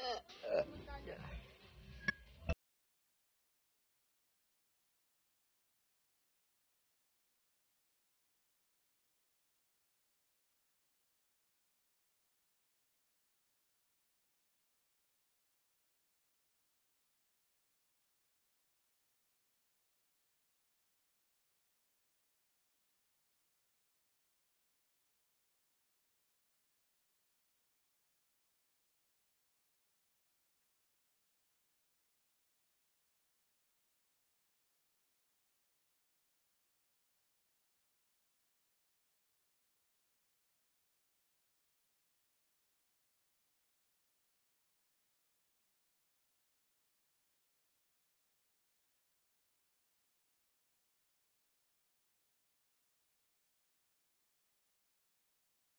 呃呃、